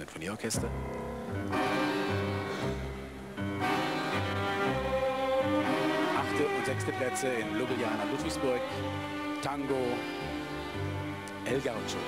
Sinfonieorchester. Achte und sechste Plätze in Ljubljana, Ludwigsburg, Tango, El Gaucho.